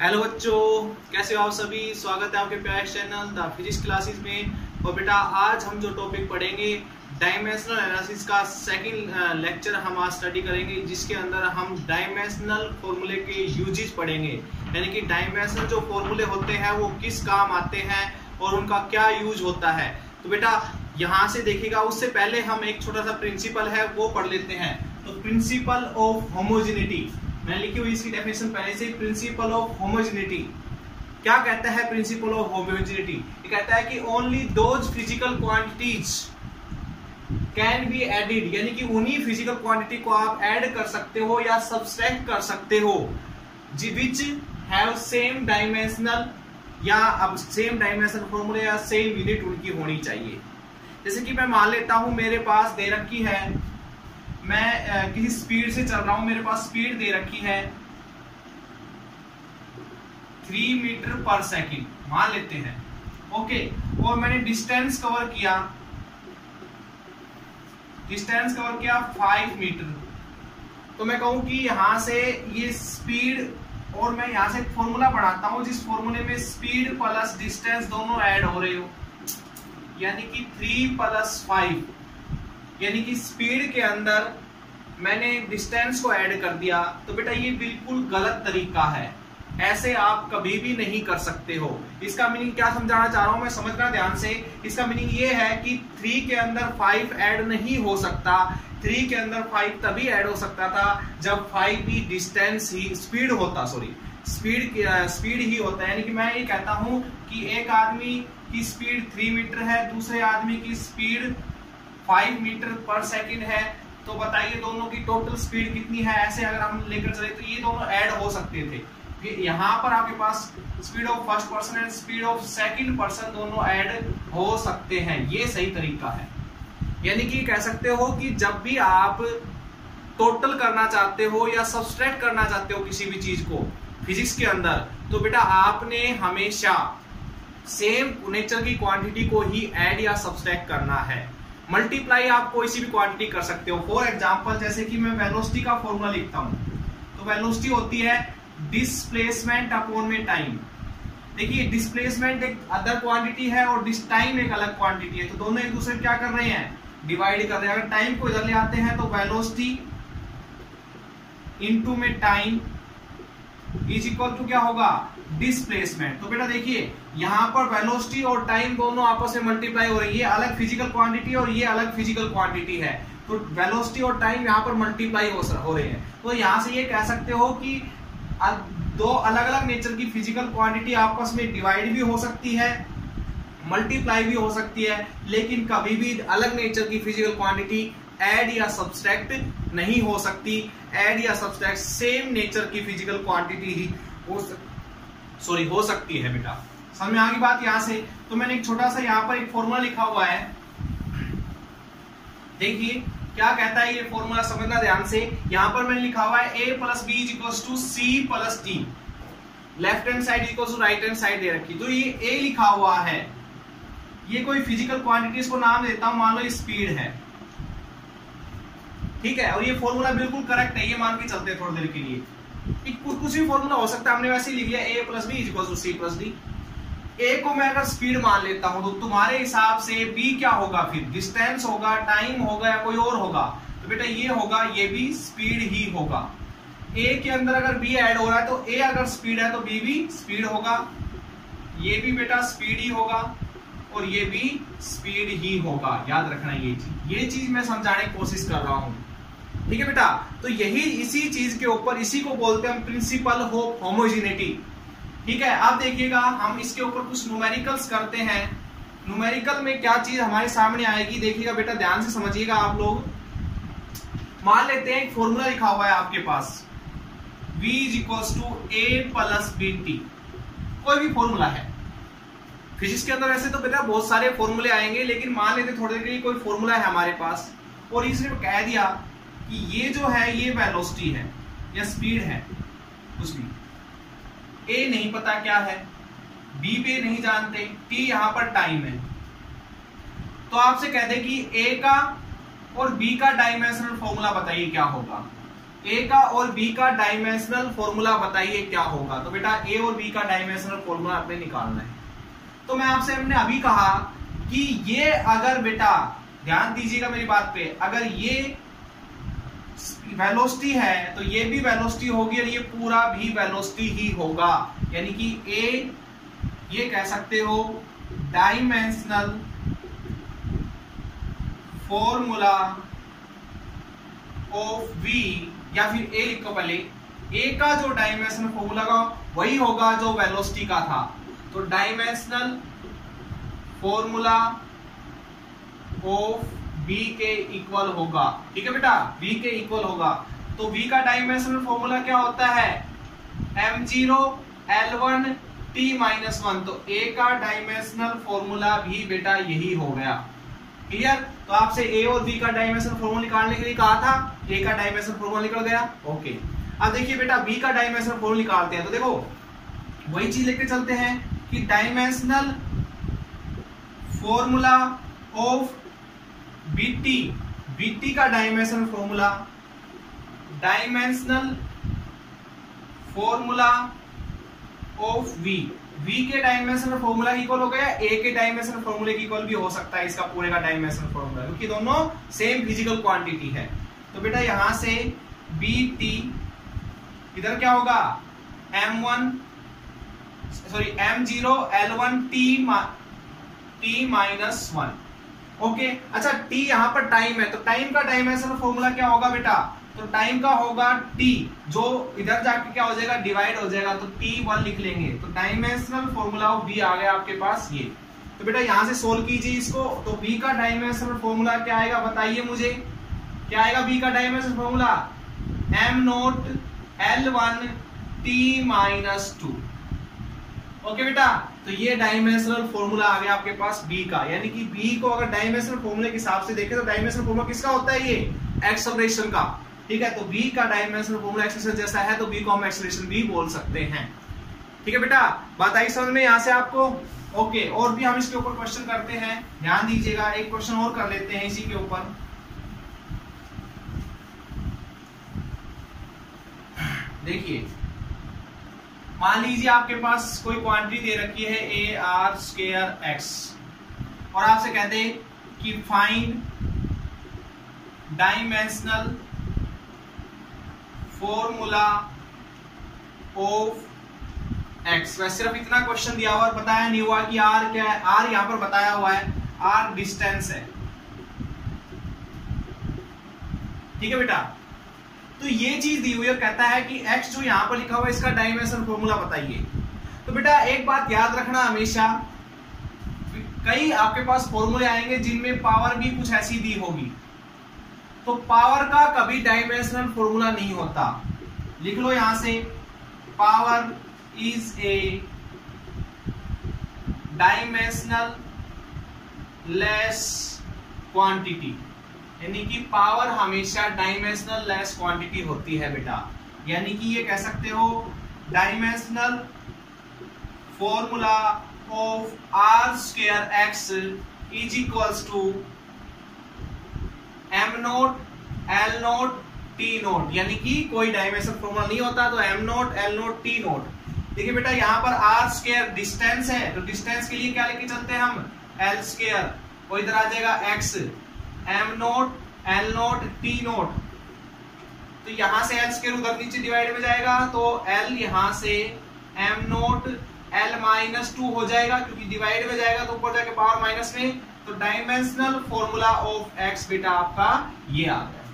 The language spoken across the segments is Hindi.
हेलो बच्चों, कैसे हो आप सभी? स्वागत है आपके प्यारे चैनल द फिजिक्स क्लासेस में। और बेटा, आज हम जो टॉपिक पढ़ेंगे डायमेंशनल एनालिसिस का सेकंड लेक्चर हम आज स्टडी करेंगे, जिसके अंदर हम डायमेंशनल फॉर्मूले के यूजेस पढ़ेंगे। यानी कि डायमेंशनल जो फॉर्मूले होते हैं, वो किस काम आते हैं और उनका क्या यूज़ होता है। तो बेटा, यहाँ से देखिएगा, उससे पहले हम एक छोटा सा प्रिंसिपल है, वो पढ़ लेते हैं। तो प्रिंसिपल ऑफ़ होमोजिनिटी मैंने लिखी हुई इसकी डेफिनेशन पहले से प्रिंसिपल ऑफ़ होमोजिनिटी क्या कहता है प्रिंसिपल ऑफ़ होमोजिनिटी ये कहता है कि only those physical quantities can be added यानी कि उन्हीं फ़िज़िकल क्वांटिटी को आप ऐड कर सकते हो या सब्सट्रैक्ट कर सकते हो विच हैव सेम डायमेंशनल या अब सेम डायमेंशनल फॉर्मूले या सेम यूनिट उनकी होनी चाहिए। जैसे कि मैं मान लेता हूँ, मेरे पास दे रखी है मैं किसी स्पीड से चल रहा हूँ, मेरे पास स्पीड दे रखी है। थ्री मीटर पर सेकेंड मान लेते हैं। ओके और मैंने डिस्टेंस कवर किया। डिस्टेंस कवर किया फाइव मीटर तो मैं कहूँ कि यहाँ से ये स्पीड और मैं यहाँ से एक फॉर्मूला बनाता हूँ, जिस फॉर्मूले में स्पीड प्लस डिस्टेंस दोनों ऐड हो रहे हो। यानी कि थ्री प्लस फाइव यानी कि स्पीड के अंदर मैंने डिस्टेंस को ऐड कर दिया तो बेटा ये बिल्कुल गलत तरीका है। ऐसे आप कभी भी नहीं कर सकते हो। इसका मीनिंग क्या समझाना चाह रहा हूँ मैं? समझना ध्यान से। इसका मीनिंग ये है कि थ्री के अंदर फाइव ऐड नहीं हो सकता। थ्री के अंदर फाइव तभी ऐड हो सकता था जब फाइव भी डिस्टेंस ही स्पीड होता सॉरी स्पीड स्पीड ही होता। है यानी कि मैं ये कहता हूँ कि एक आदमी की स्पीड थ्री मीटर है, दूसरे आदमी की speed five metre per second है। तो बताइए दोनों की टोटल स्पीड कितनी है? ऐसे अगर हम लेकर चले तो ये दोनों ऐड हो सकते थे। यहाँ पर आपके पास speed of first person and speed of second person दोनों ऐड हो सकते हैं। ये सही तरीका है। यानी कि कह सकते हो कि जब भी आप टोटल करना चाहते हो या सब्सट्रैक्ट करना चाहते हो किसी भी चीज़ को फिजिक्स के अंदर तो बेटा आपने हमेशा सेम नेचर की क्वांटिटी को ही ऐड या सब्सट्रैक्ट करना है। मल्टीप्लाई आप कोई सी भी क्वांटिटी कर सकते हो. फॉर एग्ज़ाम्पल जैसे कि मैं वेलोसिटी का फॉर्मूला लिखता हूँ. तो वेलोसिटी होती है डिस्प्लेसमेंट अपॉन में टाइम देखिए डिस्प्लेसमेंट एक अदर क्वांटिटी है और टाइम एक अलग क्वांटिटी है. तो दोनों एक दूसरे क्या कर रहे हैं? डिवाइड कर रहे हैं. अगर टाइम को इधर ले आते हैं तो वेलोसिटी इनटू में टाइम इज़ इक्वल टू क्या होगा? डिस्प्लेसमेंट तो बेटा देखिए यहाँ पर वेलोसिटी और टाइम दोनों आपस में मल्टीप्लाई हो रही है अलग फ़िज़िकल क्वांटिटी और ये अलग फ़िज़िकल क्वांटिटी है। तो वेलोसिटी और टाइम यहाँ पर मल्टीप्लाई हो, रहे हैं। तो यहाँ से ये कह सकते हो कि दो अलग अलग नेचर की फ़िज़िकल क्वांटिटी आपस में डिवाइड भी हो सकती है मल्टीप्लाई भी हो सकती है लेकिन कभी भी अलग नेचर की फ़िज़िकल क्वांटिटी ऐड या सब्सट्रैक्ट नहीं हो सकती। ऐड या सब्सट्रैक्ट सेम नेचर की फ़िज़िकल क्वांटिटी ही हो सॉरी हो सकती है बेटा। समझ में आगे बात यहाँ से? तो मैंने एक छोटा सा यहाँ पर एक फॉर्मूला लिखा हुआ है। देखिए, क्या कहता है ये फॉर्मूला समझना ध्यान से? यहाँ पर मैंने लिखा हुआ है A plus B is equal to C plus D left hand side equal to right hand side दे रखी। तो ये ए लिखा हुआ है। ये कोई फ़िज़िकल क्वांटिटीज को नाम देता हूँ, मान लो स्पीड है। ठीक है? और ये फॉर्मूला बिल्कुल करेक्ट है, ये मान के चलते थोड़ी देर के लिए। कुछ भी फॉर्मूला हो सकता है, हमने वैसे ही लिख लिया A plus B is equal to C plus D A को मैं अगर स्पीड मान लेता हूँ तो तुम्हारे हिसाब से बी क्या होगा फिर? डिस्टेंस होगा टाइम होगा या कोई और होगा? तो बेटा ये होगा, ये भी स्पीड ही होगा। ए के अंदर अगर बी ऐड हो रहा है तो ए अगर स्पीड है तो बी भी स्पीड होगा। ये भी बेटा स्पीड ही होगा और ये भी स्पीड ही होगा। याद रखना ये चीज़। ये चीज़ मैं समझाने की कोशिश कर रहा हूँ। ठीक है बेटा? तो यही इसी चीज़ के ऊपर, इसी को बोलते हैं प्रिंसिपल ऑफ़ होमोजिनिटी ठीक है अब देखिएगा, हम इसके ऊपर कुछ न्यूमेरिकल्स करते हैं। न्यूमेरिकल में क्या चीज़ हमारे सामने आएगी, देखिएगा बेटा, ध्यान से समझिएगा आप लोग। मान लेते हैं, एक फॉर्मूला लिखा हुआ है आपके पास। V is equal to A plus B T कोई भी फॉर्मूला है। फिजिक्स के अंदर ऐसे तो बेटा बहुत सारे फॉर्मूले आएँगे, लेकिन मान लेते थोड़ी देर के लिए कोई फॉर्मूला है हमारे पास। और इसने कह दिया कि ये जो है, ये वेलोसिटी है, या स्पीड है, कुछ भी। ए नहीं पता क्या है बी पे नहीं जानते टी यहाँ पर टाइम है। तो आपसे कह दे कि ए का और बी का डायमेंशनल फॉर्मूला बताइए क्या होगा। ए का और बी का डायमेंशनल फॉर्मूला बताइए क्या होगा। तो बेटा ए और बी का डायमेंशनल फॉर्मूला आपने निकालना है। तो मैं आपसे, हमने अभी कहा कि ये अगर बेटा, ध्यान दीजिएगा मेरी बात पे, अगर ये वेलोसिटी है तो ये भी वेलोसिटी होगी और ये पूरा भी वेलोसिटी ही होगा। यानी कि ए ये कह सकते हो डायमेंशनल फॉर्मूला ऑफ़ वी या फिर ए लिखो पहले। ए का जो डायमेंशनल फॉर्मूला का, वही होगा जो वेलोसिटी का था। तो डायमेंशनल फॉर्मूला ऑफ़ बी के इक्वल होगा। ठीक है बेटा? बी के इक्वल होगा। तो बी का डायमेंशनल फॉर्मूला क्या होता है? M zero L one T minus one तो ए का डायमेंशनल फॉर्मूला भी बेटा यही हो गया। क्लियर तो आपसे ए और बी का डायमेंशनल फॉर्मूला निकालने के लिए कहा था। ए का डायमेंशनल फॉर्मूला निकल गया। ओके अब देखिए बेटा बी का डायमेंशनल फॉर्मूला निकालते हैं। तो देखो, वही चीज़ लेकर चलते हैं कि dimensional formula of BT BT का dimensional formula dimensional formula of V V के डायमेंशनल फॉर्मूला इक्वल हो गया ए के डायमेंशनल फॉर्मूले की इक्वल भी हो सकता है इसका पूरे का डायमेंशनल फॉर्मूला क्योंकि दोनों सेम फ़िज़िकल क्वांटिटी है। तो बेटा यहाँ से बी टी इधर क्या होगा? M one sorry M zero L one T T minus one okay अच्छा टी यहाँ पर टाइम है. तो टाइम का डायमेंशनल फॉर्मूला क्या होगा बेटा? तो टाइम का होगा टी जो इधर जाके क्या हो जाएगा? डिवाइड हो जाएगा. तो टी वन लिख लेंगे. तो डायमेंशनल फॉर्मूला ऑफ़ बी आ गया आपके पास ये. तो बेटा यहाँ से सोल्व कीजिए इसको. तो बी का डायमेंशनल फॉर्मूला क्या आएगा? बताइए मुझे. क्या आएगा बी का dimensional formula M naught L one T minus two okay बेटा तो ये डायमेंशनल फॉर्मूला आ गया आपके पास बी का। यानी कि बी को अगर डायमेंशनल फॉर्मूले के हिसाब से देखें तो डायमेंशनल फॉर्मूला किसका होता है ये? एक्सलरेशन का। ठीक है तो बी का डायमेंशनल फॉर्मूला एक्सलेशन जैसा है तो बी को हम एक्सलेशन भी बोल सकते हैं। ठीक है बेटा बात आई समझ में यहाँ से आपको? ओके, और भी हम इसके ऊपर क्वेश्चन करते हैं। ध्यान दीजिएगा, एक क्वेश्चन और कर लेते हैं इसी के ऊपर। देखिए मान लीजिए आपके पास कोई क्वांटिटी दे रखी है ए आर स्केयर एक्स और आपसे कहते कि find dimensional formula of X वैसे सिर्फ़ इतना क्वेश्चन दिया हुआ और बताया नहीं हुआ कि आर क्या है। आर यहाँ पर बताया हुआ है। आर डिस्टेंस है। ठीक है बेटा? तो ये चीज़ दी हुई है कहता है कि एक्स जो यहाँ पर लिखा हुआ इसका डायमेंशन फॉर्मूला बताइए। तो बेटा, एक बात याद रखना हमेशा। कई आपके पास फॉर्मूले आएँगे जिनमें पावर भी कुछ ऐसी दी होगी। तो पावर का कभी डायमेंशनल फॉर्मूला नहीं होता। लिख लो यहाँ से power is a dimensionless quantity यानी कि पावर हमेशा डायमेंशनल लेस क्वांटिटी होती है बेटा। यानी कि ये कह सकते हो dimensional formula of R square X is equals to M naught L naught T naught यानी कि कोई डायमेंशन फॉर्मूला नहीं होता तो M naught L naught T naught देखिए बेटा, यहाँ पर आर स्केयर डिस्टेंस है तो डिस्टेंस के लिए क्या लेके चलते हैं हम? एल स्केयर वो इधर आ जाएगा X M naught L naught T naught तो यहाँ से एल स्केयर उधर नीचे डिवाइड में जाएगा तो एल यहाँ से M naught L minus two हो जाएगा, क्योंकि डिवाइड में जाएगा तो ऊपर जाके पावर माइनस में तो डायमेंशनल फॉर्मूला ऑफ़ एक्स बेटा आपका ये आ गया।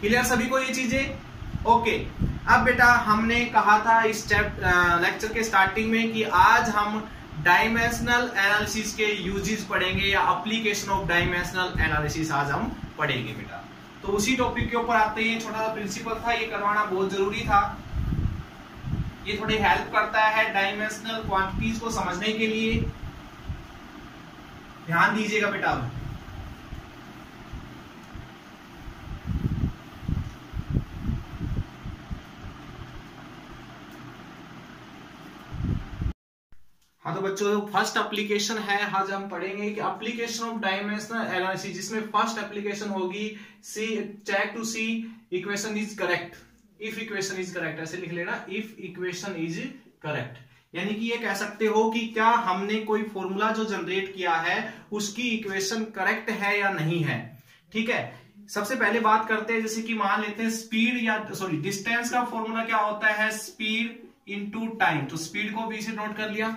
क्लियर सभी को ये चीज़ें? ओके अब बेटा हमने कहा था इस लेक्चर के स्टार्टिंग में कि आज हम डायमेंशनल एनालिसिस के यूजेस पढ़ेंगे या अप्लीकेशन ऑफ़ डायमेंशनल एनालिसिस आज हम पढ़ेंगे बेटा। तो उसी टॉपिक के ऊपर आते हैं, छोटा सा प्रिंसिपल था, ये करवाना बहुत ज़रूरी था। ये थोड़ी हेल्प करता है डायमेंशनल क्वांटिटीज को समझने के लिए। ध्यान दीजिएगा बेटा हाँ तो बच्चों फ़र्स्ट एप्लीकेशन है, आज हम पढ़ेंगे कि एप्लीकेशन ऑफ़ डायमेंशनल एनालिसिस जिसमें फ़र्स्ट एप्लीकेशन होगी see check to see equation is correct if equation is correct ऐसे लिख लेना इफ़ इक्वेशन इज़ करेक्ट यानी कि ये कह सकते हो कि क्या हमने कोई फॉर्मूला जो जनरेट किया है, उसकी इक्वेशन करेक्ट है या नहीं है? ठीक है? सबसे पहले बात करते हैं, जैसे कि मान लेते हैं स्पीड या सॉरी डिस्टेंस का फॉर्मूला क्या होता है? स्पीड इनटू टाइम तो स्पीड को भी इसे नोट कर लिया।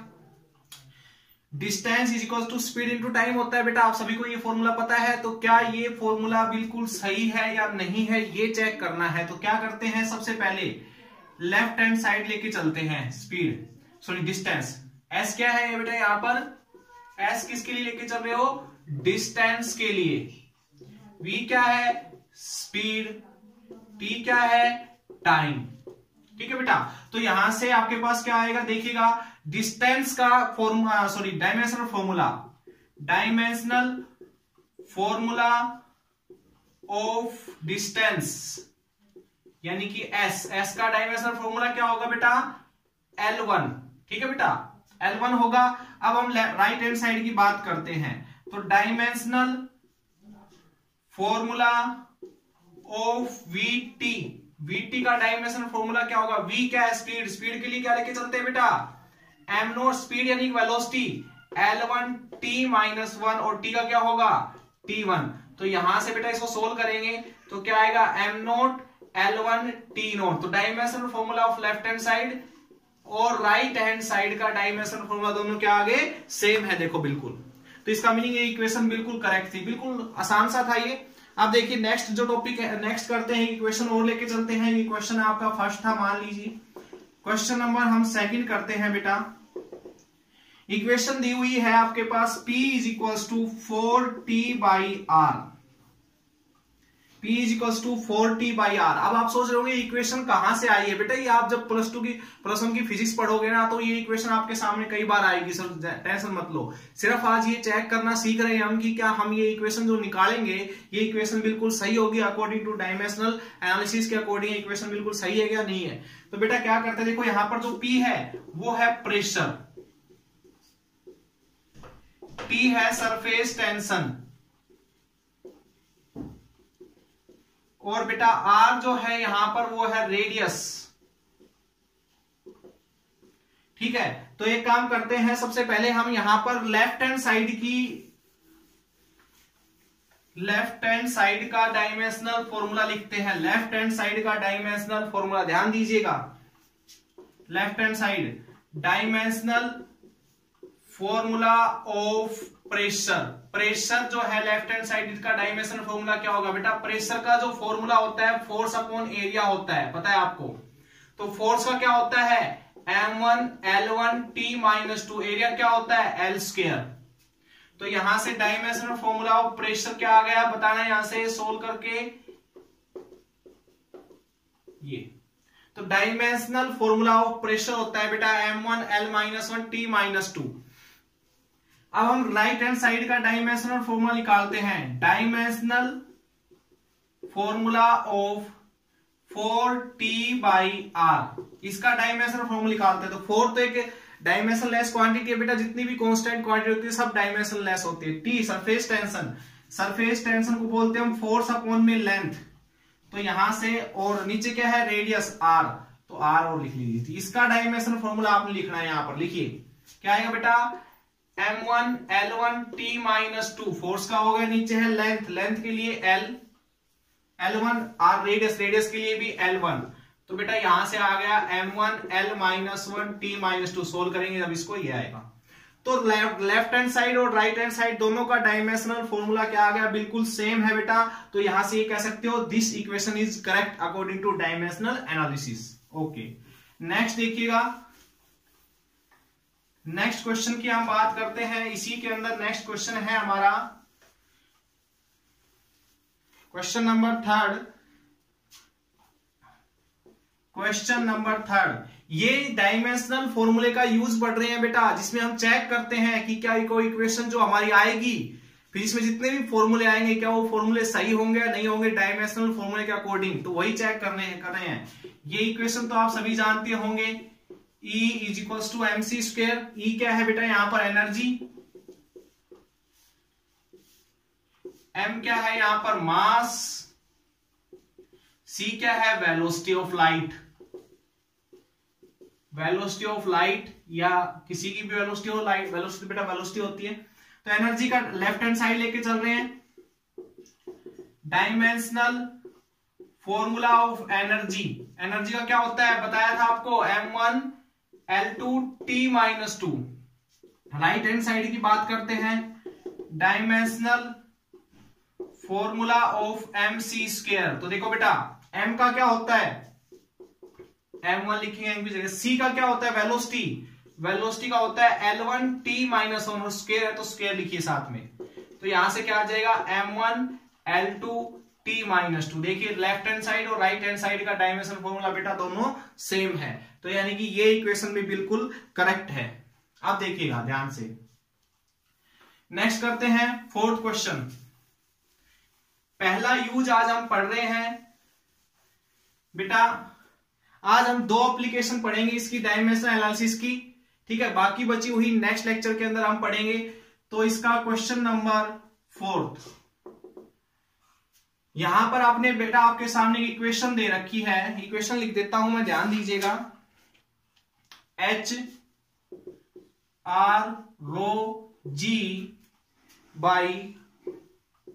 Distance is equal to speed into time होता है, बेटा, आप सभी को ये फॉर्मूला पता है तो क्या ये फॉर्मूला बिल्कुल सही है या नहीं है, ये चेक करना है। तो क्या करते हैं सबसे पहले? लेफ़्ट हैंड साइड लेके चलते हैं स्पीड सॉरी डिस्टेंस एस क्या है बेटा यहाँ पर? एस किसके लिए लेके चल रहे हो? डिस्टेंस के लिए. वी क्या है? स्पीड टी क्या है? टाइम ठीक है बेटा? तो यहाँ से आपके पास क्या आएगा? देखिएगा डिस्टेंस का formula sorry dimensional formula dimensional formula of distance यानी कि एस एस का डायमेंशनल फॉर्मूला क्या होगा बेटा? एल वन ठीक है बेटा? एल वन होगा। अब हम राइट हैंड साइड की बात करते हैं। तो dimensional formula of V T VT का डायमेंशनल फॉर्मूला क्या होगा? वी क्या है? स्पीड स्पीड के लिए क्या लेके चलते हैं बेटा? एम नोट स्पीड यानी velocity L one T minus one और टी का क्या होगा? टी वन तो यहाँ से बेटा इसको सोल्व करेंगे तो क्या आएगा? M naught L one T naught तो dimensional formula of left hand side और राइट हैंड साइड का डायमेंशनल फॉर्मूला दोनों क्या आगे सेम है, देखो, बिल्कुल. तो इसका मीनिंग ये इक्वेशन बिल्कुल करेक्ट थी. बिल्कुल आसान सा था ये. अब देखिए नेक्स्ट जो टॉपिक है नेक्स्ट करते हैं क्वेश्चन और लेके चलते हैं। ये क्वेश्चन आपका फ़र्स्ट था, मान लीजिए। क्वेश्चन नंबर हम सेकंड करते हैं, बेटा। इक्वेशन दी हुई है आपके पास P is equal to four T by R P equal to four T by R अब आप सोच रहे होंगे इक्वेशन कहाँ से आई है? बेटा, ये आप जब प्लस टू की प्लस वन की फिजिक्स पढ़ोगे ना तो ये इक्वेशन आपके सामने कई बार आएगी, सर टेंशन मत लो। सिर्फ़ आज ये चेक करना सीख रहे हैं हम कि क्या हम ये इक्वेशन जो निकालेंगे, ये इक्वेशन बिल्कुल सही होगी अकॉर्डिंग टू डायमेंशनल एनालिसिस के अकॉर्डिंग इक्वेशन बिल्कुल सही है या नहीं है। तो बेटा, क्या करते हैं? देखो, यहाँ पर जो पी है, वो है प्रेशर टी है सरफेस टेंशन और बेटा आर जो है यहाँ पर वो है रेडियस ठीक है? तो एक काम करते हैं, सबसे पहले हम यहाँ पर लेफ़्ट हैंड साइड की लेफ़्ट हैंड साइड का डायमेंशनल फॉर्मूला लिखते हैं। लेफ़्ट हैंड साइड का डायमेंशनल फॉर्मूला ध्यान दीजिएगा। Left hand side dimensional formula of pressure. Pressure जो है लेफ़्ट हैंड साइड का डायमेंशन फॉर्मूला क्या होगा बेटा? प्रेशर का जो फॉर्मूला होता है फोर्स अपॉन एरिया होता है। पता है आपको? तो फोर्स का क्या होता है? M one L one T minus two area क्या होता है? एल स्केयर तो यहाँ से डायमेंशनल फॉर्मूला ऑफ़ प्रेशर क्या आ गया? बताना यहाँ से सोल्व करके। ये। तो डायमेंशनल फॉर्मूला ऑफ़ प्रेशर होता है बेटा M one L minus one T minus two अब हम राइट हैंड साइड का डायमेंशनल फॉर्मूला निकालते हैं। Dimensional formula of four T by R इसका डायमेंशनल फॉर्मूला निकालते हैं। तो फोर तो एक डायमेंशन लेस क्वांटिटी है बेटा। जितनी भी कांस्टेंट क्वांटिटी होती है, सब डायमेंशन लेस होती है। T surface tension surface tension को बोलते हैं हम फोर्स अपॉन में लेंथ तो यहाँ से और नीचे क्या है? रेडियस आर तो आर और लिख लीजिए। इसका डायमेंशन फॉर्मूला आपने लिखना है यहाँ पर। लिखिए। क्या आएगा बेटा? M one L one T minus two force का हो गया नीचे है लेंथ लेंथ के लिए L L one R radius radius के लिए भी एल वन तो बेटा यहाँ से आ गया M one L minus one T minus two solve करेंगे जब इसको, ये आएगा. तो लेफ़्ट हैंड साइड और राइट हैंड साइड दोनों का डायमेंशनल फॉर्मूला क्या आ गया? बिल्कुल सेम है बेटा. तो यहाँ से ये कह सकते हो this equation is correct according to dimensional analysis okay next देखिएगा. नेक्स्ट क्वेश्चन की हम बात करते हैं। इसी के अंदर नेक्स्ट क्वेश्चन है हमारा। Question number third question number third ये डायमेंशनल फॉर्मूले का यूज़ बढ़ रहे हैं बेटा, जिसमें हम चेक करते हैं कि क्या कोई इक्वेशन जो हमारी आएगी। फिर इसमें जितने भी फॉर्मूले आएँगे, क्या वो फॉर्मूले सही होंगे या नहीं होंगे डायमेंशनल फॉर्मूले के अकॉर्डिंग तो वही चेक करने, कर रहे हैं। ये इक्वेशन तो आप सभी जानते होंगे। Is equal to M C square E क्या है बेटा? यहाँ पर एनर्जी एम क्या है? यहाँ पर मास सी क्या है? Velocity of light velocity of light या किसी की भी वेलोसिटी हो लाइट वेलोसिटी बेटा वेलोसिटी होती है। तो एनर्जी का लेफ़्ट हैंड साइड लेके चल रहे हैं। Dimensional formula of energy energy का क्या होता है? बताया था आपको M one L two T minus two right hand side की बात करते हैं। Dimensional formula of M C square तो देखो बेटा एम का क्या होता है? एम वन लिखेंगे जगह। सी का क्या होता है? वेलोसिटी वेलोसिटी का होता है L one T minus one और स्केयर है तो स्केयर लिखिए साथ में। तो यहाँ से क्या आ जाएगा? M one L two T minus two देखिए लेफ़्ट हैंड साइड और राइट हैंड साइड का डायमेंशन फॉर्मूला बेटा दोनों सेम है। तो यानी कि ये इक्वेशन भी बिल्कुल करेक्ट है। अब देखिएगा, ध्यान से। नेक्स्ट करते हैं फोर्थ क्वेश्चन पहला यूज़ आज हम पढ़ रहे हैं। बेटा, आज हम दो एप्लीकेशन पढ़ेंगे इसकी डायमेंशन एनालिसिस की। ठीक है, बाकी बची हुई नेक्स्ट लेक्चर के अंदर हम पढ़ेंगे। तो इसका क्वेश्चन नंबर फोर्थ यहाँ पर आपने बेटा आपके सामने इक्वेशन दे रखी है। इक्वेशन लिख देता हूँ मैं, ध्यान दीजिएगा। H R rho g by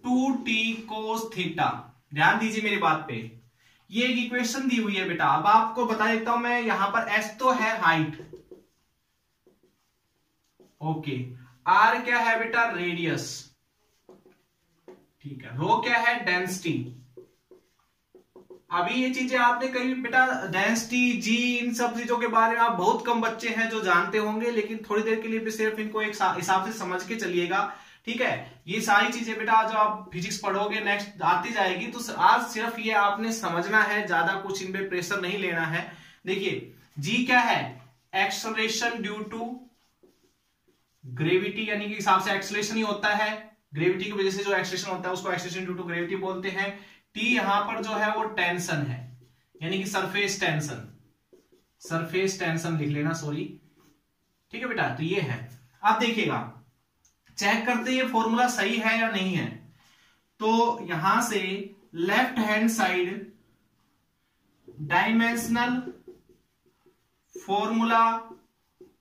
two T cos theta ध्यान दीजिए मेरी बात पे। ये एक इक्वेशन दी हुई है बेटा। अब आपको बता देता हूँ मैं, यहाँ पर एस तो है हाइट ओके आर क्या है बेटा? रेडियस ठीक है। रो क्या है? डेंसिटी अभी ये चीज़ें आपने कहीं बेटा डेंसिटी जी इन सब चीज़ों के बारे में आप बहुत कम बच्चे हैं जो जानते होंगे, लेकिन थोड़ी देर के लिए भी सिर्फ़ इनको एक हिसाब से समझ के चलिएगा। ठीक है? ये सारी चीज़ें बेटा जो आप फिजिक्स पढ़ोगे नेक्स्ट आती जाएगी। तो आज सिर्फ़ ये आपने समझना है, ज़्यादा कुछ इनपे प्रेशर नहीं लेना है। देखिए जी क्या है? एक्सलेशन ड्यू टू ग्रेविटी यानी कि हिसाब से एक्सलेशन ही होता है। ग्रेविटी की वजह से जो एक्सलेशन होता है, उसको एक्सलेशन ड्यू टू ग्रेविटी बोलते हैं। टी यहाँ पर जो है, वो टेंशन है। यानी कि सरफेस टेंशन सरफेस टेंशन लिख लेना सॉरी ठीक है बेटा? तो ये है। अब देखिएगा चेक करते ये फॉर्मूला सही है या नहीं है। तो यहाँ से left hand side dimensional formula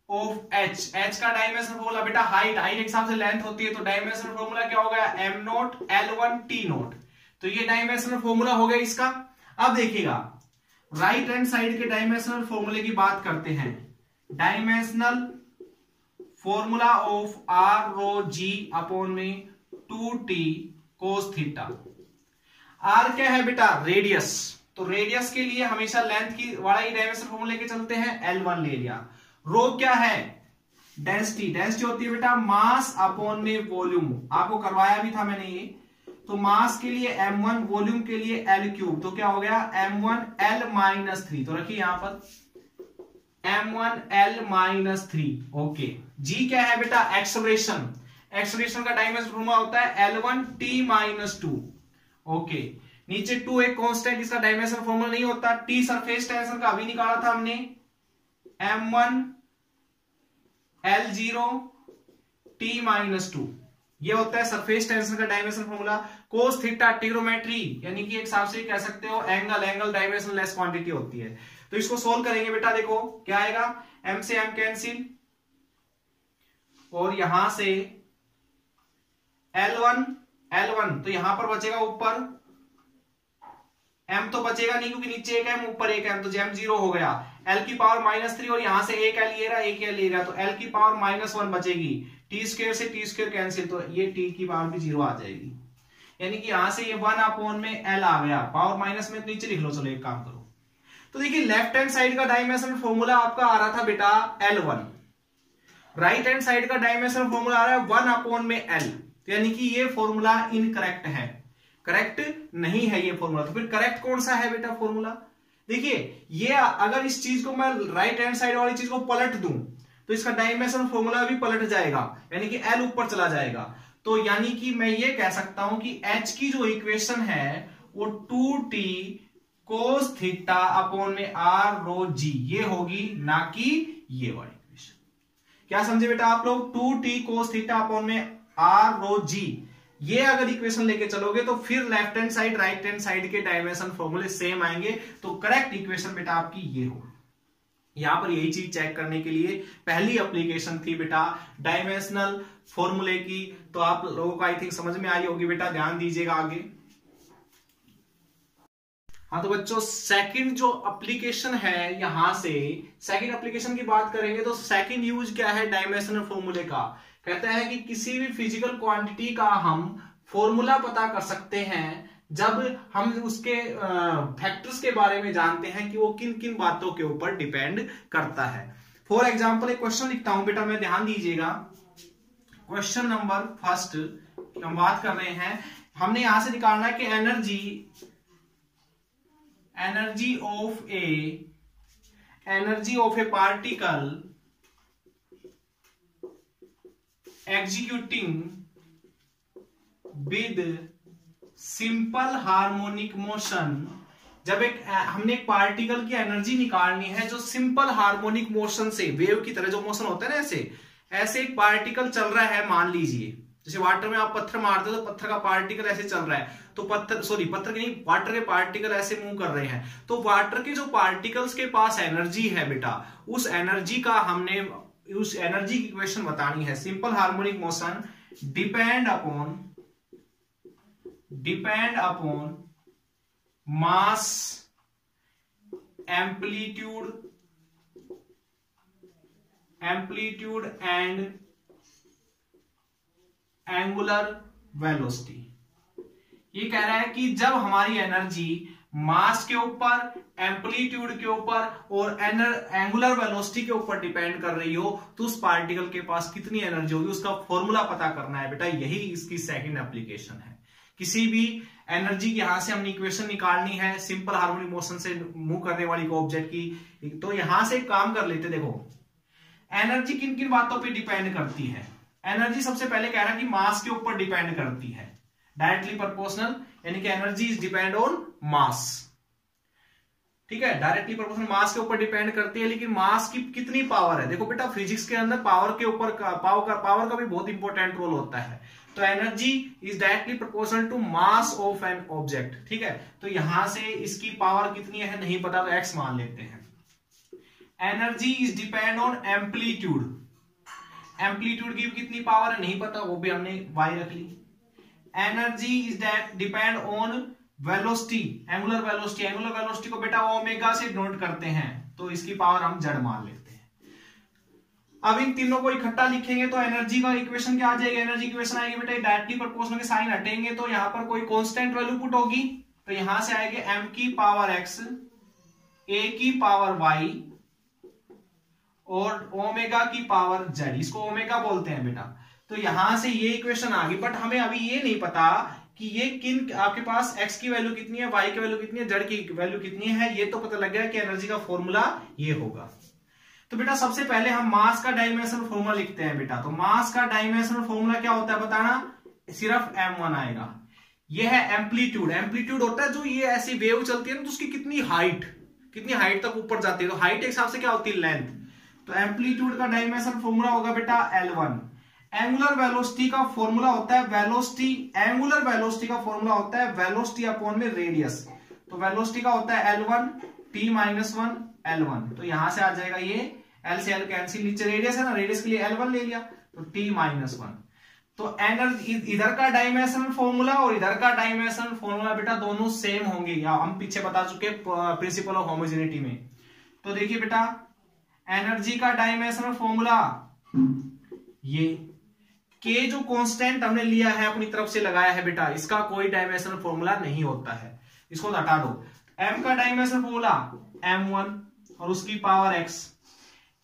of H H का डायमेंशन फॉर्मूला बेटा हाइट हाइट के हिसाब से लेंथ होती है तो डायमेंशन फॉर्मूला क्या हो गया M naught L one T naught तो ये डायमेंशनल फॉर्मूला हो गया इसका। अब देखिएगा राइट हैंड साइड के डायमेंशनल फॉर्मूले की बात करते हैं। Dimensional formula of R rho g upon में two T cos theta R क्या है बेटा? रेडियस तो रेडियस के लिए हमेशा लेंथ की, वाला ही डायमेंशन फॉर्मूला लेके चलते हैं। एल वन ले लिया। रो क्या है? डेंसिटी डेंसिटी होती है बेटा मास अपॉन में वॉल्यूम आपको करवाया भी था मैंने ये। तो मास के लिए m1 वॉल्यूम के लिए एल क्यूब तो क्या हो गया? M1 l माइनस थ्री तो रखिए यहाँ पर। M1 l minus three okay g क्या है बेटा? एक्सलेशन एक्सलेशन का डायमेंशन फॉर्मूला होता है l1 t minus two okay नीचे टू एक कांस्टेंट इसका डायमेंशन फॉर्मूला नहीं होता। टी सरफेस टेंशन का अभी निकाला था हमने। M1 l zero t minus two ये होता है सरफेस टेंशन का dimension formula cos theta trigonometry यानी कि एक हिसाब से कह सकते हो angle angle dimensionless quantity होती है। तो इसको सोल्व करेंगे बेटा, देखो, क्या आएगा? एम से एम कैंसिल और यहाँ से L1 L1 तो यहाँ पर बचेगा ऊपर। M तो बचेगा नहीं क्योंकि नीचे एक एम ऊपर एक m तो जेम ज़ीरो हो गया। L की पावर माइनस थ्री और यहाँ से एक एल ले रहा एक l ले रहा तो l की पावर माइनस वन बचेगी। टी स्क्र से टी स्क्र कैंसिल तो ये t की पावर भी ज़ीरो आ जाएगी। यानी कि यहाँ से ये वन अपोन में l आ गया। पावर माइनस में तो नीचे लिख लो, चलो एक काम करो। तो देखिए लेफ़्ट हैंड साइड का डायमेंशन फॉर्मूला आपका आ रहा था बेटा L one right hand side का डायमेंशन फॉर्मूला आ रहा है वन अपोन में एल तो यानी कि ये फॉर्मूला इनकरेक्ट है। करेक्ट नहीं है ये फॉर्मूला तो फिर करेक्ट कौन सा है बेटा फॉर्मूला देखिए, ये अगर इस चीज़ को मैं राइट हैंड साइड वाली चीज़ को पलट दूँ तो इसका डायमेंशन फॉर्मूला भी पलट जाएगा, यानी कि एल ऊपर चला जाएगा। तो यानी कि मैं ये कह सकता हूँ कि एच की जो इक्वेशन है, वो two T cos theta upon में आर रो जी ये होगी ना कि ये वाली इक्वेशन क्या समझे बेटा आप लोग? Two T cos theta upon में आर रो जी ये अगर इक्वेशन लेके चलोगे तो फिर left hand side right hand side के डायमेंशन फॉर्मूले सेम आएँगे। तो करेक्ट इक्वेशन बेटा आपकी ये हो। यहाँ पर यही चीज़ चेक करने के लिए पहली एप्लीकेशन थी बेटा डायमेंशनल फॉर्मूले की। तो आप लोगों को आई थिंक समझ में आई होगी बेटा, ध्यान दीजिएगा आगे। हाँ तो बच्चों सेकंड जो एप्लीकेशन है यहाँ से सेकंड एप्लीकेशन की बात करेंगे तो सेकंड यूज़ क्या है डायमेंशनल फॉर्मूले का? कहता है कि किसी भी फ़िज़िकल क्वांटिटी का हम फॉर्मूला पता कर सकते हैं जब हम उसके फैक्टर्स के बारे में जानते हैं कि वो किन किन बातों के ऊपर डिपेंड करता है। फॉर एग्ज़ाम्पल एक क्वेश्चन लिखता हूँ, बेटा मैं ध्यान दीजिएगा। क्वेश्चन नंबर फ़र्स्ट हम बात कर रहे हैं, हमने यहाँ से निकालना है कि energy energy of a energy of a particle executing with simple harmonic motion जब एक हमने एक पार्टिकल की एनर्जी निकालनी है जो सिंपल हार्मोनिक मोशन से वेव की तरह जो मोशन होता है ना ऐसे ऐसे एक पार्टिकल चल रहा है, मान लीजिए। जैसे वाटर में आप पत्थर मारते हो तो पत्थर का पार्टिकल ऐसे चल रहा है। तो पत्थर सॉरी पत्थर के नहीं वाटर के पार्टिकल ऐसे मूव कर रहे हैं। तो वाटर के जो पार्टिकल्स के पास एनर्जी है बेटा, उस एनर्जी का हमने उस एनर्जी की इक्वेशन बतानी है। Simple harmonic motion depend upon depend upon mass, amplitude amplitude and angular velocity. ये कह रहा है कि जब हमारी एनर्जी मास के ऊपर, एम्पलीट्यूड के ऊपर और एंगुलर वेलोसिटी के ऊपर डिपेंड कर रही हो तो उस पार्टिकल के पास कितनी एनर्जी होगी, उसका फॉर्मूला पता करना है बेटा। यही इसकी सेकंड एप्लीकेशन है। किसी भी एनर्जी की यहाँ से हमने इक्वेशन निकालनी है सिंपल हार्मोनिक मोशन से मूव करने वाली ऑब्जेक्ट की तो यहाँ से काम कर लेते देखो। एनर्जी किन किन बातों पर डिपेंड करती है? एनर्जी सबसे पहले कह रहा कि मास के ऊपर डिपेंड करती है। डायरेक्टली प्रोपोर्शनल यानी कि energy is depend on mass. ठीक है? डायरेक्टली प्रोपोर्शनल मास के ऊपर डिपेंड करती है, लेकिन मास की कितनी पावर है? देखो बेटा फिजिक्स के अंदर पावर के ऊपर पावर का पावर का भी बहुत इंपॉर्टेंट रोल होता है। तो energy is directly proportional to mass of an object ठीक है? तो यहाँ से इसकी पावर कितनी है, नहीं पता तो एक्स मान लेते हैं। Energy is depend on amplitude amplitude की कितनी पावर है, नहीं पता, वो भी हमने वाई रख ली। Energy is depend on velocity angular velocity angular velocity को बेटा ओमेगा से नोट करते हैं तो इसकी पावर हम जड़ मान लेते हैं। अब इन तीनों को इकट्ठा लिखेंगे तो एनर्जी का इक्वेशन क्या आ जाएगा? एनर्जी इक्वेशन आएगी बेटा डायरेक्टली प्रोपोर्शनल के साइन हटेंगे तो यहाँ पर कोई कांस्टेंट वैल्यू पुट होगी तो यहाँ से आएगी एम की पावर एक्स ए की पावर वाई और ओमेगा की पावर जेड इसको ओमेगा बोलते हैं बेटा। तो यहाँ से ये इक्वेशन आ गई बट हमें अभी ये नहीं पता कि ये किन, आपके पास x की वैल्यू कितनी है, y की वैल्यू कितनी है जेड की वैल्यू कितनी है, ये तो पता लग गया कि एनर्जी का फॉर्मूला ये होगा। तो बेटा सबसे पहले हम मास का डायमेंशनल फॉर्मूला लिखते हैं बेटा। तो मास का डायमेंशनल फॉर्मूला क्या होता है बताना? सिर्फ़ m1 आएगा। ये है एम्पलीट्यूड एम्पलीट्यूड होता है जो ये ऐसी वेव चलती है ना तो उसकी कितनी हाइट कितनी हाइट तक ऊपर जाती है। तो हाइट के हिसाब से क्या होती है? लेंथ तो एम्पलीट्यूड का डायमेंशन फॉर्मूला होगा बेटा L1 एंगुलर वेलोसिटी का फॉर्मूला होता है वेलोसिटी, एंगुलर वेलोसिटी का फॉर्मूला होता है वेलोसिटी अपॉन में रेडियस। तो वेलोसिटी का होता है L one T minus one L one तो यहाँ से आ जाएगा ये एल से एल कैंसिल नीचे रेडियस है ना, रेडियस के लिए एल वन ले लिया तो टी माइनस वन तो एनर्जी इधर का डायमेंशनल फॉर्मूला और इधर का डायमेंशनल फॉर्मूला बेटा दोनों सेम होंगे। या हम पीछे बता चुके प्रिंसिपल ऑफ़ होमोजेनिटी में। तो देखिए बेटा एनर्जी का डायमेंशनल फॉर्मूला ये के जो कांस्टेंट हमने लिया है अपनी तरफ़ से लगाया है बेटा, इसका कोई डायमेंशनल फॉर्मूला नहीं होता है। इसको हटा दो। एम का डायमेंशनल फॉर्मूला एम वन और उसकी पावर एक्स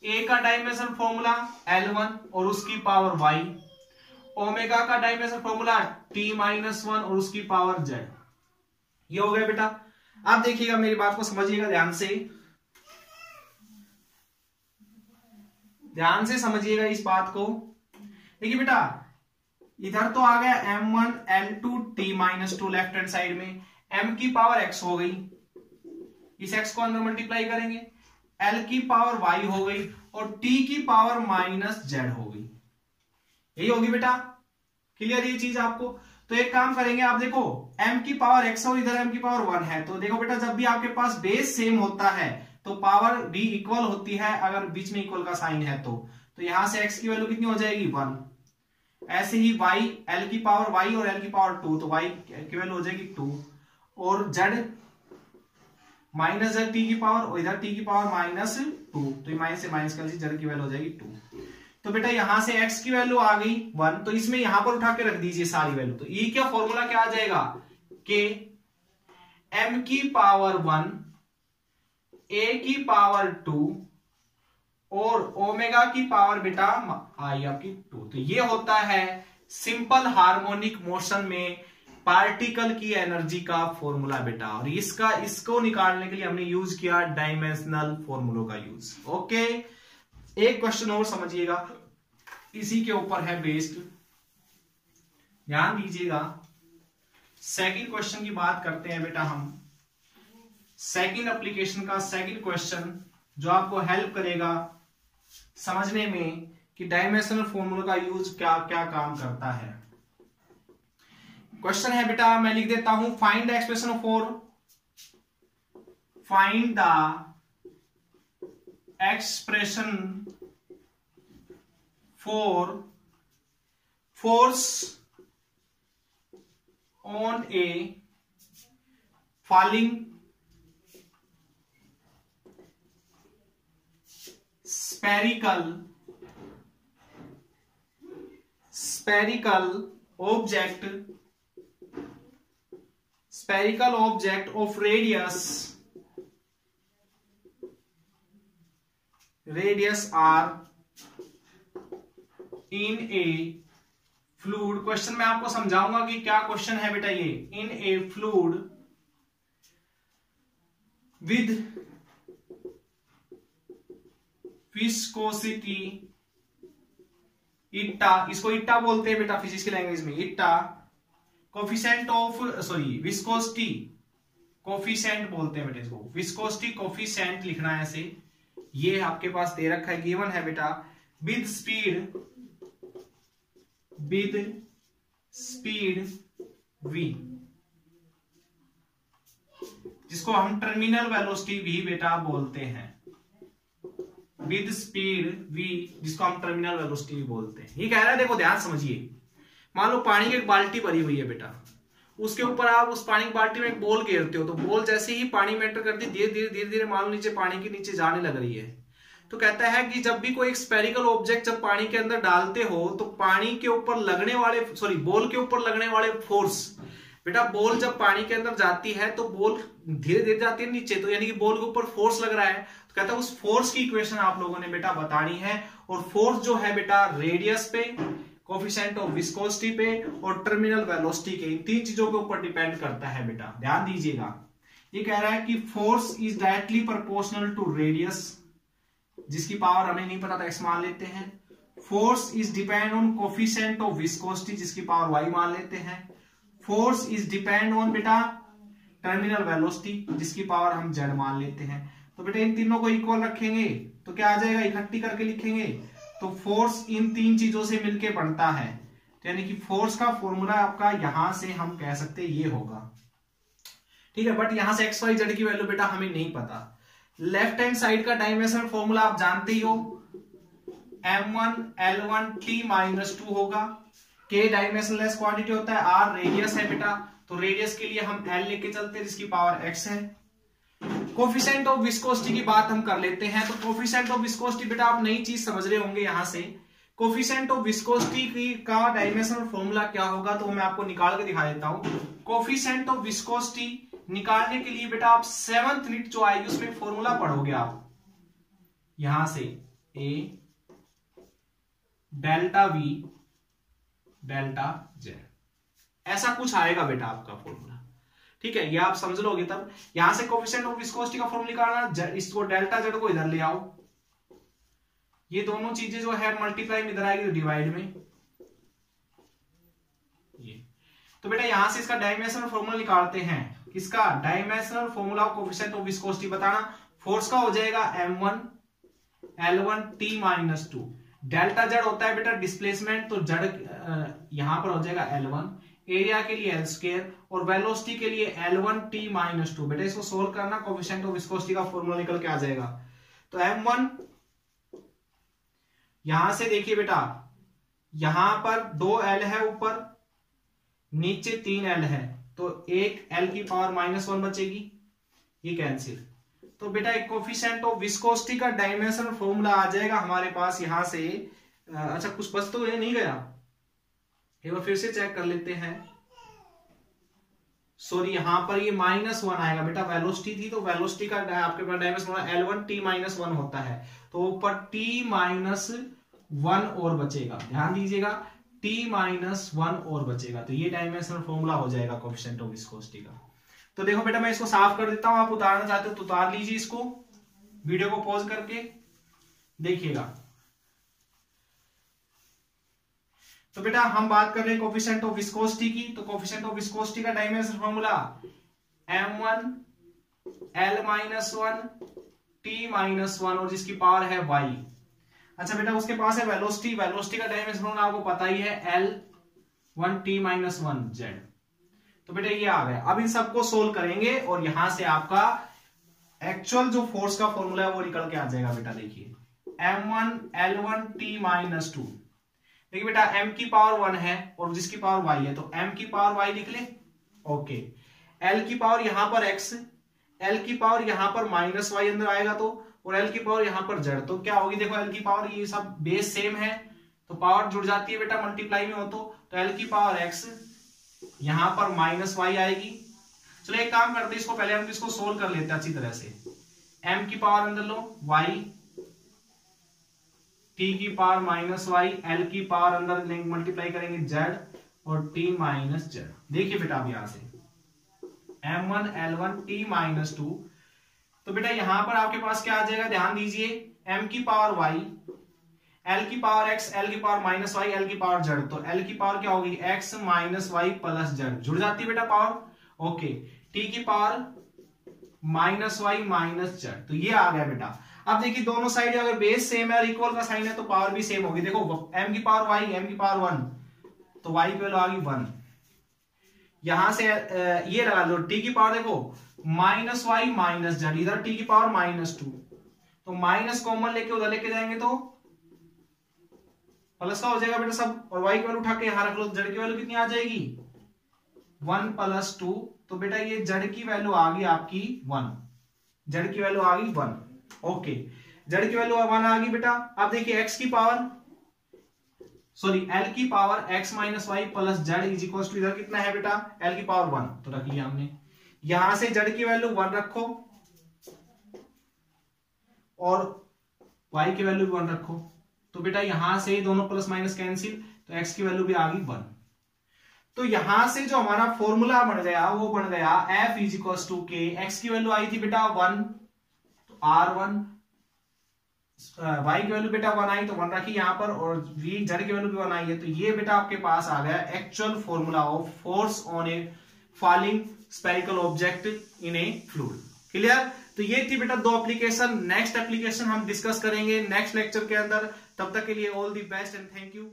ए का डायमेंशनल फॉर्मूला एल वन और उसकी पावर वाई ओमेगा का dimensional formula T minus one और उसकी पावर जेड ये हो गया बेटा। आप देखिएगा, मेरी बात को समझिएगा ध्यान से। ध्यान से समझिएगा इस बात को। देखिए बेटा, इधर तो आ गया M one L two T minus two left hand side में। एम की पावर एक्स हो गई। इस एक्स को अंदर मल्टीप्लाई करेंगे। एल की पावर वाई हो गई और टी की पावर माइनस जेड हो गई। यही होगी बेटा। क्लियर ये चीज़ आपको? तो एक काम करेंगे, आप देखो, m की पावर x और इधर m की पावर वन है। तो देखो बेटा, जब भी आपके पास बेस सेम होता है तो पावर d इक्वल होती है, अगर बीच में इक्वल का साइन है तो। तो यहाँ से x की वैल्यू कितनी हो जाएगी? वन। ऐसे ही y, l की पावर y और l की पावर टू तो y की वैल्यू हो जाएगी टू और z माइनस जेड टी की पावर और इधर टी की पावर माइनस टू तो माइनस से माइनस कर जेड की वैल्यू हो जाएगी टू तो बेटा यहाँ से x की वैल्यू आ गई वन तो इसमें यहाँ पर उठा के रख दीजिए सारी वैल्यू. तो ये क्या फॉर्मूला क्या आ जाएगा? के m की पावर वन a की पावर टू और ओमेगा की पावर बेटा आई आपकी टू। तो ये होता है सिंपल हार्मोनिक मोशन में पार्टिकल की एनर्जी का फॉर्मूला बेटा। और इसका, इसको निकालने के लिए हमने यूज़ किया डायमेंशनल फॉर्मूलों का यूज़। ओके? एक क्वेश्चन और समझिएगा। इसी के ऊपर है बेस्ड ध्यान दीजिएगा। सेकंड क्वेश्चन की बात करते हैं बेटा हम। सेकंड एप्लीकेशन का सेकंड क्वेश्चन जो आपको हेल्प करेगा समझने में कि डायमेंशनल फॉर्मूला का यूज़ क्या क्या काम करता है। क्वेश्चन है बेटा, मैं लिख देता हूँ find the expression for find the expression for force on a falling spherical spherical object spherical object of radius radius r in a fluid question मैं आपको समझाऊँगा कि क्या क्वेश्चन है बेटा ये in a fluid with viscosity eta इसको इट्टा बोलते हैं बेटा फिजिक्स की लैंग्वेज में eta coefficient of sorry viscosity coefficient बोलते हैं बेटा इसको विस्कोसिटी कोफिशेंट लिखना है ऐसे, ये आपके पास दे रखा है गिवन है बेटा with speed with speed V जिसको हम टर्मिनल वेलोसिटी भी बेटा बोलते हैं। विद स्पीड वी जिसको हम टर्मिनल वेलोसिटी भी बोलते हैं। ये कह रहा है, देखो, ध्यान समझिए। मान लो पानी की एक बाल्टी भरी हुई है, बेटा। उसके ऊपर आप उस पानी की बाल्टी में एक बॉल घेरते हो तो बॉल जैसे ही पानी में एंटर करती, धीरे धीरे धीरे धीरे, मान लो नीचे पानी के नीचे जाने लग रही है। तो कहता है कि जब भी कोई एक स्पेरिकल ऑब्जेक्ट जब पानी के अंदर डालते हो तो पानी के ऊपर लगने वाले सॉरी बॉल के ऊपर लगने वाले फोर्स बेटा बॉल जब पानी के अंदर जाती है तो बॉल धीरे धीरे जाती है नीचे तो यानी कि बॉल के ऊपर फोर्स लग रहा है कहता उस फोर्स की इक्वेशन आप लोगों ने बेटा बतानी है। और फोर्स जो है बेटा रेडियस पे कोफिशिएंट ऑफ़ विस्कोसिटी पे और टर्मिनल वेलोसिटी के, इन तीन चीज़ों के ऊपर डिपेंड करता है बेटा। ध्यान दीजिएगा। ये कह रहा है कि force is directly proportional to radius जिसकी पावर हमें नहीं पता था एक्स मान लेते हैं। Force is depend on coefficient of viscosity जिसकी पावर वाई मान लेते हैं। फोर्स इज़ डिपेंड ऑन बेटा टर्मिनल वेलोसिटी जिसकी पावर हम जेड मान लेते हैं। तो बेटा इन तीनों को इक्वल रखेंगे तो क्या आ जाएगा? इकट्ठी करके लिखेंगे। तो फोर्स इन तीन चीज़ों से मिलके बनता है। तो यानी कि फोर्स का फॉर्मूला आपका यहाँ से हम कह सकते ये होगा। ठीक है बट यहाँ से एक्स वाई जेड की वैल्यू बेटा हमें नहीं पता। लेफ़्ट हैंड साइड का डायमेंशन फॉर्मूला आप जानते ही हो। M one L one T minus two होगा। के डायमेंशनलेस क्वांटिटी होता है। आर रेडियस है बेटा। तो रेडियस के लिए हम एल लेके चलते हैं, जिसकी पावर एक्स है। कोफिशिएंट ऑफ़ विस्कोसिटी की बात हम कर लेते हैं तो कोफिशिएंट ऑफ़ विस्कोसिटी बेटा आप नई चीज़ समझ रहे होंगे यहाँ से। कोफिशिएंट ऑफ़ विस्कोसिटी की का डायमेंशनल फॉर्मूला क्या होगा तो मैं आपको निकाल के दिखा देता हूँ। कोफिशिएंट ऑफ़ विस्कोसिटी निकालने के लिए बेटा आप सेवंथ नीट जो आएगी, उसमें फॉर्मूला पढ़ोगे आप। यहाँ से A delta V delta Z ऐसा कुछ आएगा बेटा आपका फॉर्मूला ठीक है, ये आप समझ लोगे तब। यहाँ से कोफिशिएंट ऑफ़ विस्कोसिटी का फॉर्मूला निकालना इसको डेल्टा जेड को इधर ले आओ। ये दोनों चीज़ें जो है मल्टीप्लाई में इधर आएगी डिवाइड में। ये। तो बेटा, यहाँ से इसका डायमेंशनल फॉर्मूला निकालते हैं। किसका? Dimensional formula of coefficient of viscosity बताना। फोर्स का हो जाएगा m1 l1 t to delta Z होता है बेटा डिस्प्लेसमेंट तो जेड यहाँ पर हो जाएगा L1 एरिया के लिए एल स्केयर और वेलोसिटी के लिए L one T minus two बेटा इसको सोल्व करना कोफिशिएंट ऑफ़ विस्कोसिटी का फॉर्मूला निकल के आ जाएगा। तो एम वन यहाँ से देखिए बेटा, यहाँ पर दो एल है ऊपर, नीचे तीन एल है। तो एक एल की पावर माइनस वन बचेगी, ये कैंसिल तो बेटा एक कोफिशिएंट ऑफ़ विस्कोसिटी का डायमेंशन फॉर्मूला आ जाएगा हमारे पास यहाँ से। अच्छा कुछ बस तो नहीं गया। एक बार फिर से चेक कर लेते हैं। सॉरी यहाँ पर ये माइनस वन आएगा। बेटा वेलोसिटी थी तो वेलोसिटी का आपके पास dimension L one T minus one होता है। तो ऊपर टी माइनस वन और बचेगा। ध्यान दीजिएगा टी माइनस वन और बचेगा। तो ये डायमेंशनल फॉर्मूला हो जाएगा कोफिशिएंट ऑफ़ विस्कोसिटी का। तो देखो बेटा, मैं इसको साफ़ कर देता हूँ। आप उतारना चाहते हो तो उतार लीजिए इसको। वीडियो को पॉज करके देखिएगा। तो बेटा हम बात कर रहे हैं कोफिशिएंट ऑफ़ विस्कोसिटी की। तो ऑफ़ विस्कोसिटी का dimension formula M one L minus one T minus one और जिसकी पावर है वाई अच्छा बेटा, उसके पास है वेलोसिटी वेलोसिटी का डायमेंशन फॉर्मूला आपको पता ही है L one T minus one Z तो बेटा ये आ गया। अब इन सबको सोल्व करेंगे और यहाँ से आपका एक्चुअल जो फोर्स का फॉर्मूला है वो निकल के आ जाएगा बेटा, देखिए। M one L one T minus two देखिए बेटा m की पावर वन है और जिसकी पावर y है तो m की पावर y लिख ले। ओके l की पावर यहाँ पर x l की पावर यहाँ पर माइनस वाई अंदर आएगा तो और l की पावर यहाँ पर z तो क्या होगी? देखो l की पावर ये सब बेस सेम है तो पावर जुड़ जाती है बेटा मल्टीप्लाई में हो तो, तो l की पावर x यहाँ पर माइनस वाई आएगी। चलो एक काम करते हैं इसको पहले हम इसको सोल्व कर लेते हैं अच्छी तरह से। M की पावर अंदर लो y t की पावर माइनस वाई एल की पावर अंदर मल्टीप्लाई करेंगे z और t माइनस जेड देखिए बेटा अब यहाँ से। M1 one L one T minus two तो बेटा यहाँ पर आपके पास क्या आ जाएगा? ध्यान दीजिए, m की पावर y, l की पावर x, l की पावर माइनस वाई एल की पावर जेड तो l की पावर क्या होगी? X minus Y plus Z जुड़ जाती है बेटा पावर ओके t की power minus Y minus Z तो ये आ गया बेटा। अब देखिए दोनों साइड अगर बेस सेम है और इक्वल का साइन है तो पावर भी सेम होगी। देखो, m की पावर y, m की पावर वन तो y की वैल्यू आ गई यहाँ से ये लगा लो, t की पावर देखो माइनस वाई माइनस जेड इधर t की पावर माइनस टू तो माइनस कॉमन लेके उधर लेके जाएँगे तो प्लस का हो जाएगा बेटा सब, और वाई की वैल्यू उठा के यहाँ रख लो जेड की वैल्यू कितनी आ जाएगी? वन प्लस टू तो बेटा ये जड़ की वैल्यू आ गई आपकी वन जड़ की वैल्यू आ गई वन ओके। जेड की वैल्यू वन आ गई बेटा। अब देखिए एक्स की पावर सॉरी एल की power X minus Y plus Z is equal to इधर कितना है बेटा? एल की पावर वन तो रख लिया हमने। यहाँ से जेड की वैल्यू वन रखो। और वाई की वैल्यू भी वन रखो। तो बेटा यहाँ से दोनों प्लस माइनस कैंसिल तो एक्स की वैल्यू भी आ गई वन तो यहाँ से जो हमारा फॉर्मूला बन गया, वो बन गया F is equal to K X की वैल्यू आई थी बेटा वन आर वन वाई की वैल्यू बेटा वन आई तो वन रखी यहाँ पर, और वी जेड की वैल्यू भी वन आई है तो ये बेटा आपके पास आ गया actual formula of force on a falling spherical object in a fluid clear तो ये थी बेटा दो एप्लीकेशन नेक्स्ट एप्लीकेशन हम डिस्कस करेंगे नेक्स्ट लेक्चर के अंदर. तब तक के लिए all the best and thank you